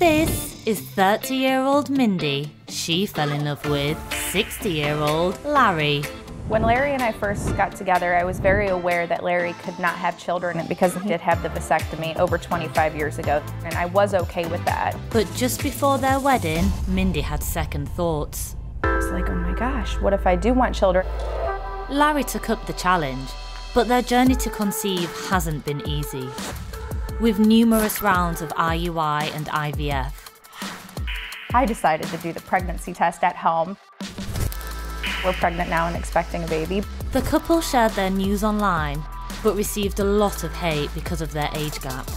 This is 30 year old Mindy. She fell in love with 60 year old Larry. When Larry and I first got together, I was very aware that Larry could not have children because he did have the vasectomy over 25 years ago, and I was okay with that. But just before their wedding, Mindy had second thoughts. It's like, oh my gosh, what if I do want children? Larry took up the challenge, but their journey to conceive hasn't been easy. With numerous rounds of IUI and IVF, I decided to do the pregnancy test at home. We're pregnant now and expecting a baby. the couple shared their news online, but received a lot of hate because of their age gap.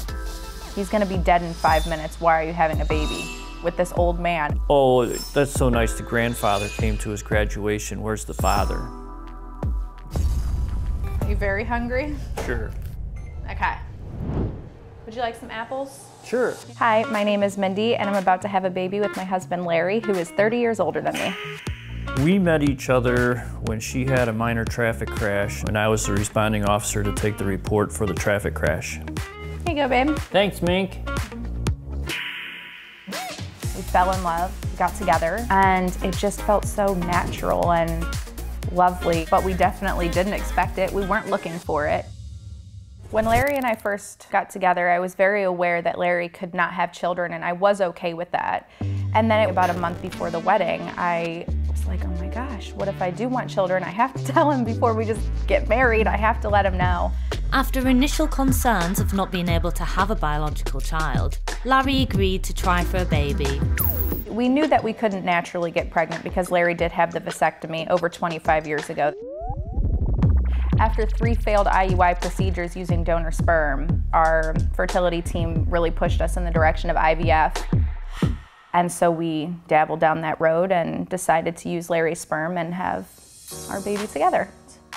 He's gonna be dead in five minutes. Why are you having a baby with this old man? Oh, that's so nice. The grandfather came to his graduation. Where's the father? Are you very hungry? Sure. Okay. Would you like some apples? Sure. Hi, my name is Mindy, and I'm about to have a baby with my husband Larry, who is 30 years older than me. We met each other when she had a minor traffic crash, and I was the responding officer to take the report for the traffic crash. Here you go, babe. Thanks, Mink. We fell in love, we got together, and it just felt so natural and lovely, but we definitely didn't expect it. We weren't looking for it. When Larry and I first got together, I was very aware that Larry could not have children, and I was okay with that. And then about a month before the wedding, I was like, oh my gosh, what if I do want children? I have to tell him before we just get married. I have to let him know. After initial concerns of not being able to have a biological child, Larry agreed to try for a baby. We knew that we couldn't naturally get pregnant because Larry did have the vasectomy over 25 years ago. After three failed IUI procedures using donor sperm, our fertility team really pushed us in the direction of IVF. And so we dabbled down that road and decided to use Larry's sperm and have our baby together.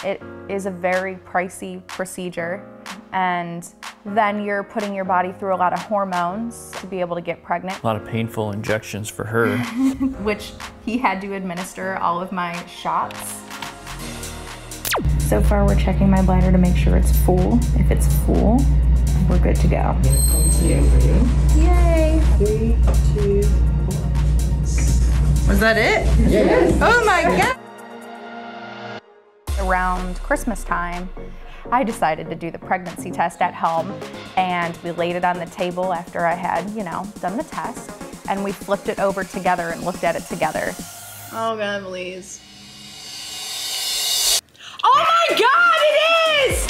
It is a very pricey procedure, and then you're putting your body through a lot of hormones to be able to get pregnant A lot of painful injections for her. which he had to administer all of my shots. So far, we're checking my bladder to make sure it's full. If it's full, we're good to go. Yay! Three, two, Was that it? yes. Oh my god! Around Christmas time, I decided to do the pregnancy test at home, and we laid it on the table after I had, you know, done the test, and we flipped it over together and looked at it together. Oh god, please. Oh my god, it is!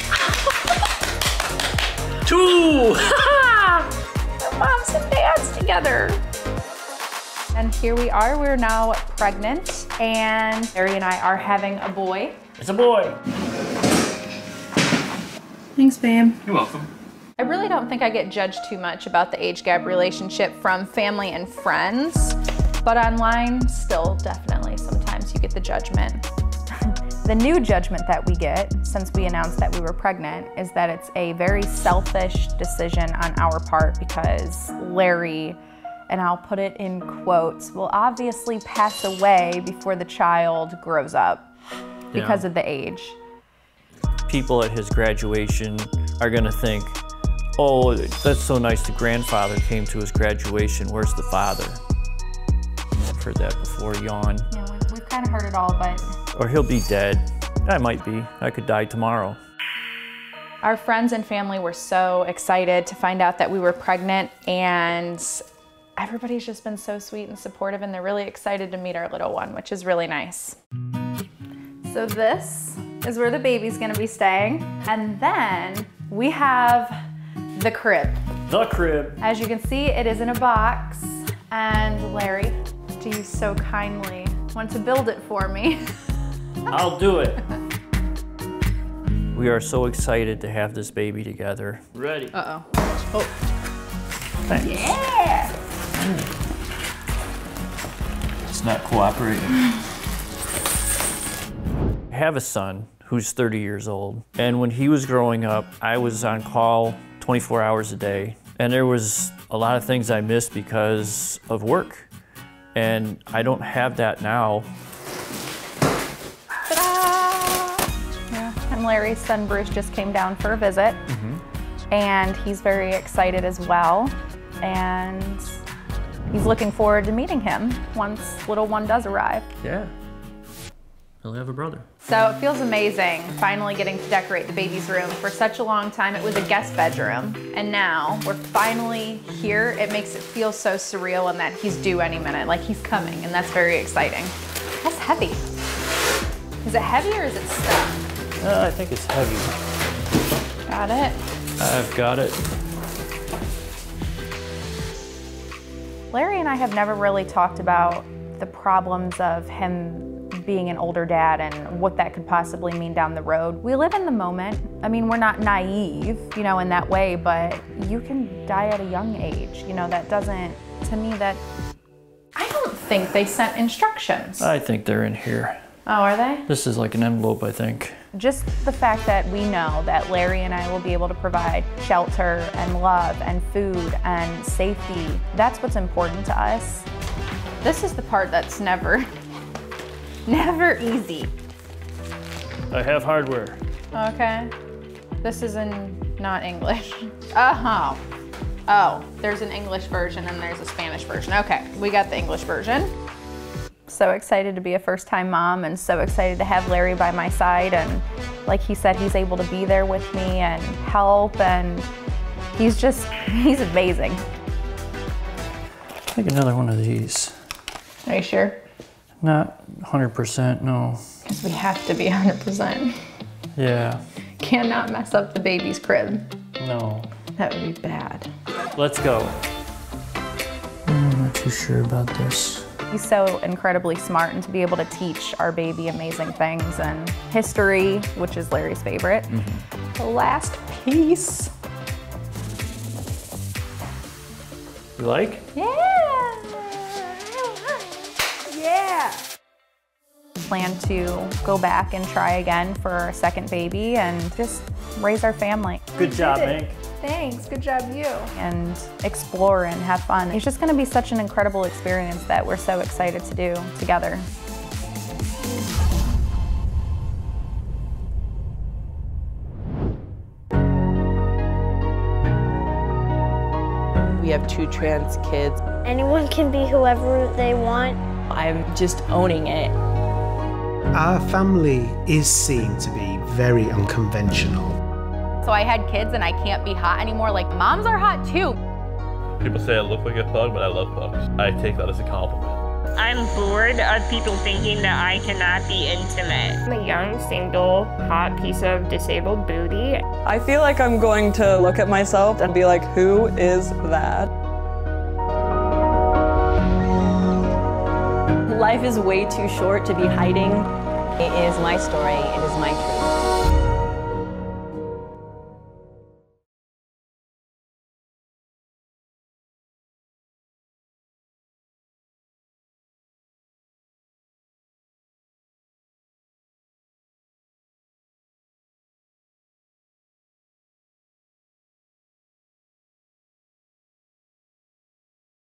Two! moms and dads together. And here we are, we're now pregnant, and Larry and I are having a boy. It's a boy. Thanks, babe. You're welcome. I really don't think I get judged too much about the age gap relationship from family and friends, but online, still definitely sometimes you get the judgment. The new judgment that we get since we announced that we were pregnant is that it's a very selfish decision on our part because Larry, and I'll put it in quotes, will obviously pass away before the child grows up because Yeah. of the age. People at his graduation are gonna think, oh, that's so nice. The grandfather came to his graduation. Where's the father? I've heard that before. Yawn. Know, we've, we've kind of heard it all, but Or he'll be dead. I might be. I could die tomorrow. Our friends and family were so excited to find out that we were pregnant, and everybody's just been so sweet and supportive, and they're really excited to meet our little one, which is really nice. So, this is where the baby's gonna be staying, and then we have the crib. The crib. As you can see, it is in a box, and Larry, do you so kindly want to build it for me? I'll do it. We are so excited to have this baby together. Ready. Uh oh. Oh. Thanks. yeah! It's not cooperating. I have a son who's 30 years old, and when he was growing up, I was on call 24 hours a day, and there was a lot of things I missed because of work, and I don't have that now. Larry's son Bruce just came down for a visit, mm-hmm. and he's very excited as well. And he's looking forward to meeting him once little one does arrive. Yeah. He'll have a brother. So it feels amazing finally getting to decorate the baby's room. For such a long time, it was a guest bedroom. And now we're finally here. It makes it feel so surreal and that he's due any minute, like he's coming, and that's very exciting. That's heavy. Is it heavy or is it stuck? Uh, I think it's heavy. Got it. I've got it. Larry and I have never really talked about the problems of him being an older dad and what that could possibly mean down the road. We live in the moment. I mean, we're not naive, you know, in that way, but you can die at a young age. You know, that doesn't, to me, that. I don't think they sent instructions. I think they're in here. Oh, are they? This is like an envelope, I think. Just the fact that we know that Larry and I will be able to provide shelter and love and food and safety, that's what's important to us. This is the part that's never, never easy. I have hardware. Okay. This is in not English. Uh-huh. Oh, there's an English version and there's a Spanish version. Okay, we got the English version. So excited to be a first time mom and so excited to have Larry by my side. And like he said, he's able to be there with me and help. And he's just, he's amazing. Take another one of these. Are you sure? Not 100%, no. Because we have to be 100%. Yeah, Cannot mess up the baby's crib. no. That would be bad. Let's go. I'm not too sure about this. He's so incredibly smart and to be able to teach our baby amazing things and history, which is Larry's favorite. Mm-hmm. The last piece. You like? Yeah. Yeah. Plan to go back and try again for our second baby and just raise our family. Good job, did. Hank. Thanks, good job you. And explore and have fun. It's just gonna be such an incredible experience that we're so excited to do together. We have two trans kids. Anyone can be whoever they want. I'm just owning it. Our family is seen to be very unconventional. So I had kids and I can't be hot anymore. Like moms are hot too. People say I look like a pug, but I love pugs. I take that as a compliment. I'm bored of people thinking that I cannot be intimate. I'm a young, single, hot piece of disabled booty. I feel like I'm going to look at myself and be like, who is that? Life is way too short to be hiding. It is my story, it is my truth.